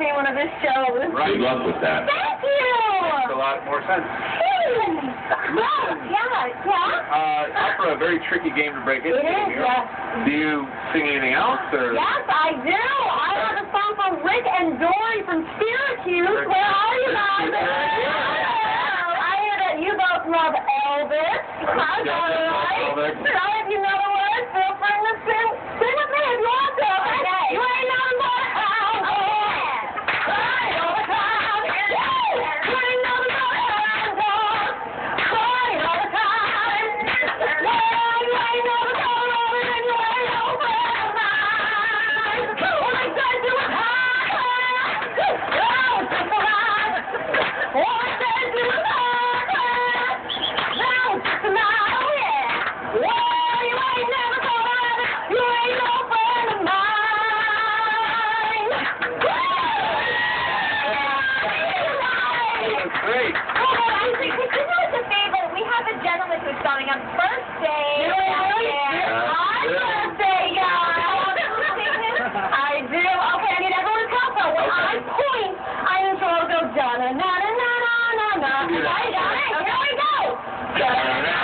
being one of his shows. Right. Good luck with that. Thank you. Makes a lot more sense. Listen. Yeah, yeah. Uh, opera, a very tricky game to break into. It is, here. yes. Do you sing anything else, or? Yes, I do. I have a song for Rick and Dory from Syracuse. Where are you guys? I hear that you both love Elvis. I got it right. Right, right, right, go!